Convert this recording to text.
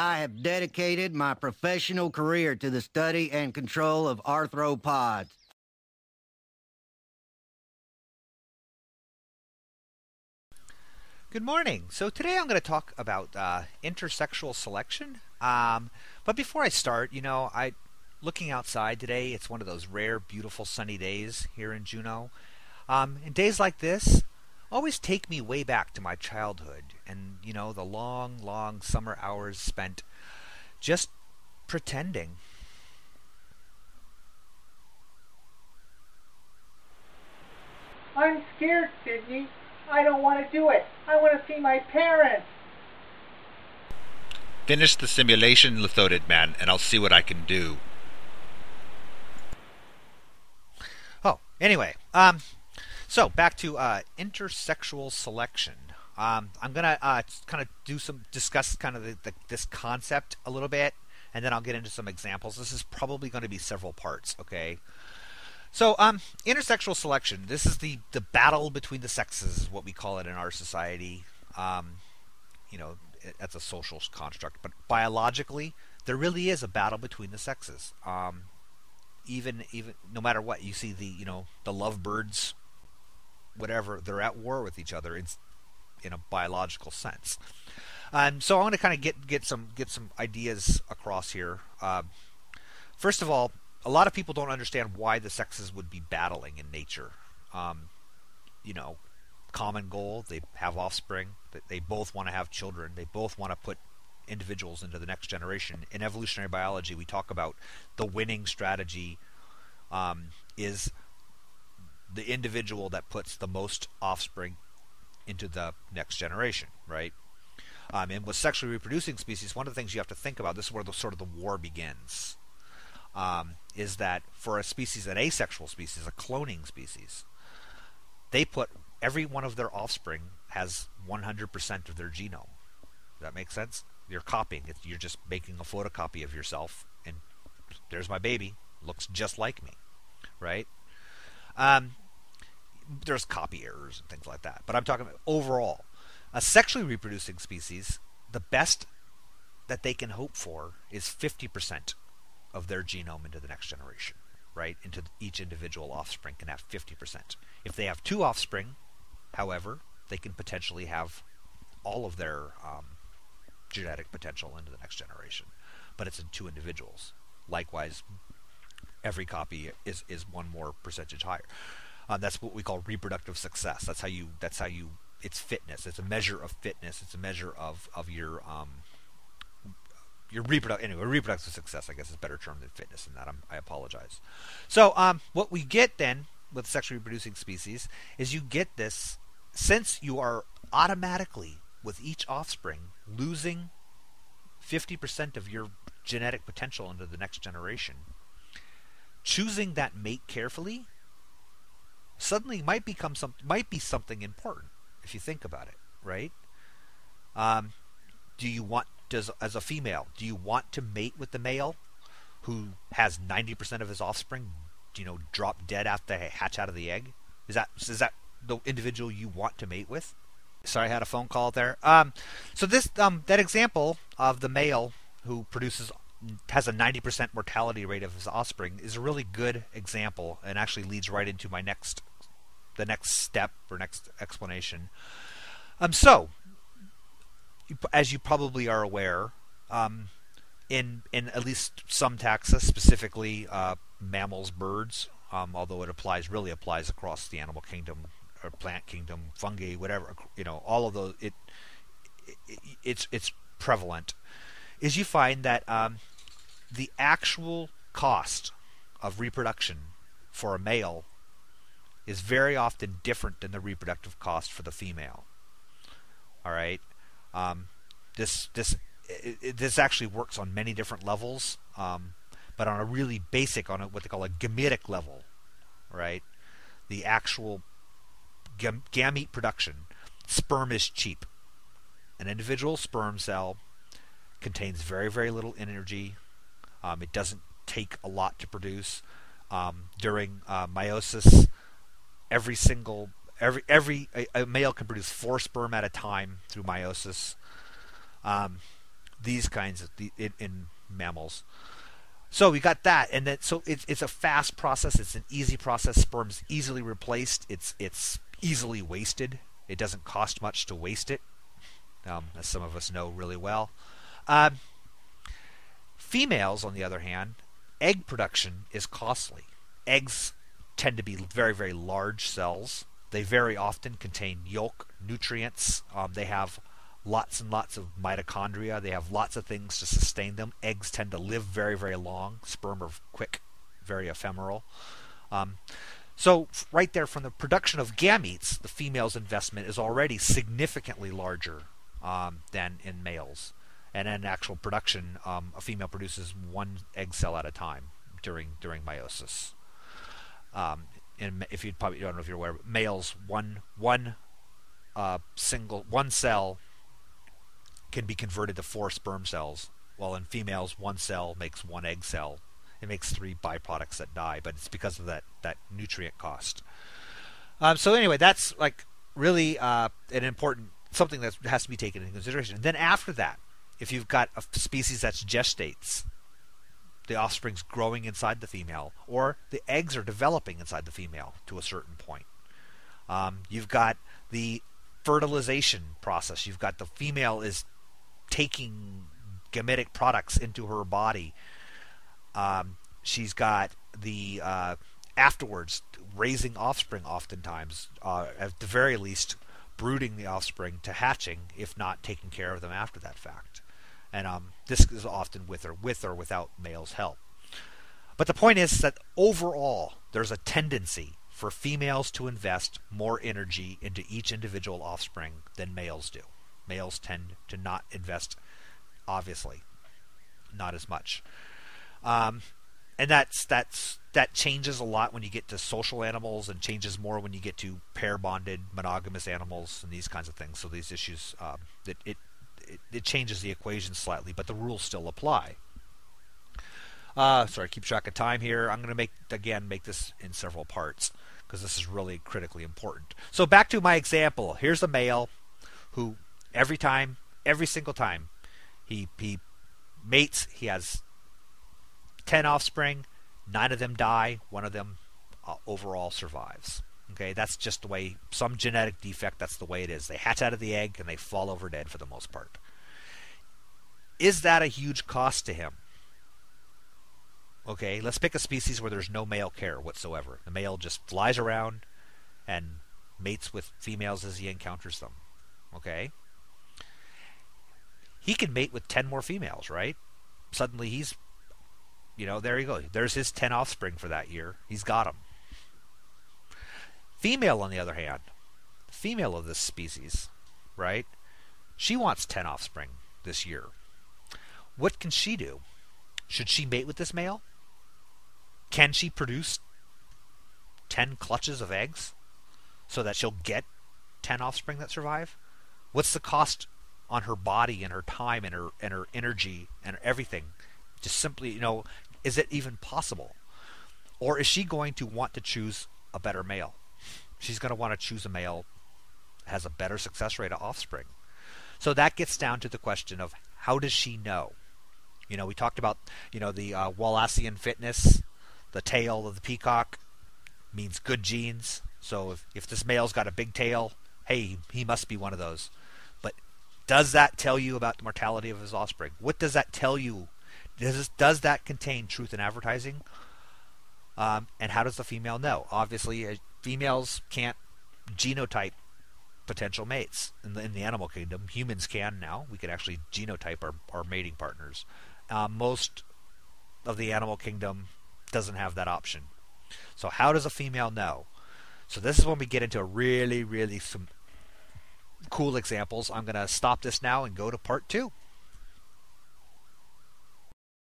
I have dedicated my professional career to the study and control of arthropods. Good morning. So today I'm going to talk about uh, intersexual selection. Um, but before I start, you know, I looking outside today. It's one of those rare, beautiful sunny days here in Juneau. Um, and days like this always take me way back to my childhood, and you know, the long, long summer hours spent just pretending. I'm scared, Sydney. I don't want to do it. I want to see my parents. Finish the simulation, Lithodid Man, and I'll see what I can do. Oh, anyway, um, so back to uh, intersexual selection. Um, I'm gonna uh, kind of do some discuss kind of the, the, this concept a little bit, and then I'll get into some examples. This is probably going to be several parts. Okay. So, um, intersexual selection. This is the the battle between the sexes, is what we call it in our society. Um, you know, that's a social construct, but biologically, there really is a battle between the sexes. Um, even even no matter what, you see the you know the lovebirds, whatever, they're at war with each other. It's in a biological sense. Um, so I want to kind of get get some get some ideas across here. Uh, first of all, a lot of people don't understand why the sexes would be battling in nature. Um, you know, common goal. They have offspring. They both want to have children. They both want to put individuals into the next generation. In evolutionary biology, we talk about the winning strategy um, is the individual that puts the most offspring into the next generation, right? Um, and with sexually reproducing species, one of the things you have to think about this is where the sort of the war begins. Um, is that for a species, an asexual species, a cloning species, they put every one of their offspring has 100% of their genome. Does that make sense? You're copying it. You're just making a photocopy of yourself, and there's my baby. Looks just like me, right? Um, there's copy errors and things like that. But I'm talking about overall. A sexually reproducing species, the best that they can hope for is 50% of their genome into the next generation, right? Into each individual offspring can have 50%. If they have two offspring, however, they can potentially have all of their um, genetic potential into the next generation, but it's in two individuals. Likewise, every copy is is one more percentage higher. Uh, that's what we call reproductive success. That's how you. That's how you. It's fitness. It's a measure of fitness. It's a measure of of your um, your reproductive anyway reproductive success. I guess is a better term than fitness in that. I'm, i apologize. So um, what we get then with sexually reproducing species is you get this since you are automatically with each offspring losing 50% of your genetic potential into the next generation. Choosing that mate carefully suddenly might become some might be something important if you think about it, right? Um, do you want does as a female do you want to mate with the male who has 90% of his offspring you know drop dead after they hatch out of the egg? Is that is that the individual you want to mate with? Sorry, I had a phone call there. Um, so this um, that example of the male who produces has a 90% mortality rate of his offspring is a really good example and actually leads right into my next the next step or next explanation. Um, so, as you probably are aware, um, in in at least some taxa, specifically uh, mammals, birds, um, although it applies really applies across the animal kingdom or plant kingdom, fungi, whatever, you know, all of those. It, it it's it's prevalent. Is you find that um, the actual cost of reproduction for a male is very often different than the reproductive cost for the female. All right, um, this this it, this actually works on many different levels, um, but on a really basic, on a, what they call a gametic level, right? The actual gam- gamete production, sperm is cheap. An individual sperm cell contains very very little energy. Um, it doesn't take a lot to produce. Um, during uh, meiosis, every single every every a, a, male can produce four sperm at a time through meiosis. Um, these kinds of in, in mammals. So we got that, and then so it's it's a fast process. It's an easy process. Sperm's easily replaced. It's it's easily wasted. It doesn't cost much to waste it, um, as some of us know really well. Um, females, on the other hand, egg production is costly. Eggs tend to be very very large cells. They very often contain yolk, nutrients. Um, they have lots and lots of mitochondria. They have lots of things to sustain them. Eggs tend to live very, very long. Sperm are quick, very ephemeral. Um, so, right there from the production of gametes, the female's investment is already significantly larger um, than in males. And in actual production, um, a female produces one egg cell at a time during during meiosis. Um, and if you probably don't know if you're aware, males one one uh, single one cell can be converted to four sperm cells, while in females, one cell makes one egg cell. It makes three byproducts that die, but it's because of that, that nutrient cost. Um, so anyway, that's like really uh, an important something that has to be taken into consideration. And then after that, if you've got a species that's gestates, the offspring's growing inside the female, or the eggs are developing inside the female to a certain point. Um, you've got the fertilization process. You've got the female is taking gametic products into her body. Um, she's got the uh, afterwards raising offspring, oftentimes, uh, at the very least, brooding the offspring to hatching, if not taking care of them after that fact. And um, this is often with or with or without male's help. But the point is that overall, there's a tendency for females to invest more energy into each individual offspring than males do males tend to not invest, obviously, not as much. Um, and that's that's that changes a lot when you get to social animals, and changes more when you get to pair bonded monogamous animals and these kinds of things. So these issues, um, it, it it, it changes the equation slightly, but the rules still apply. Uh, sorry, keep track of time here. I'm going to make again make this in several parts because this is really critically important. So back to my example. Here's a male who every time, every single time. He he mates. He has ten offspring. Nine of them die. One of them uh, overall survives. Okay, that's just the way some genetic defect. That's the way it is. They hatch out of the egg and they fall over dead for the most part. Is that a huge cost to him? Okay, let's pick a species where there's no male care whatsoever. The male just flies around and mates with females as he encounters them. Okay? he can mate with 10 more females, right? Suddenly he's, you know, there you go. There's his 10 offspring for that year. He's got them. Female, on the other hand, female of this species, right? She wants 10 offspring this year. What can she do? Should she mate with this male? Can she produce 10 clutches of eggs so that she'll get 10 offspring that survive? What's the cost on her body and her time and her and her energy and everything. Just simply, you know, is it even possible? Or is she going to want to choose a better male? She's going to want to choose a male has a better success rate of offspring. So that gets down to the question of how does she know? You know, we talked about, you know, the uh, Wallacean fitness, the tail of the peacock means good genes. So if, if this male's got a big tail, hey, he must be one of those. But does that tell you about the mortality of his offspring? What does that tell you? Does, does that contain truth in advertising? Um, and how does the female know? Obviously, females can't genotype potential mates in the, in the animal kingdom. Humans can now. We can actually genotype our, our mating partners. Uh, most of the animal kingdom doesn't have that option. So, how does a female know? So, this is when we get into really, really some cool examples. I'm going to stop this now and go to part two.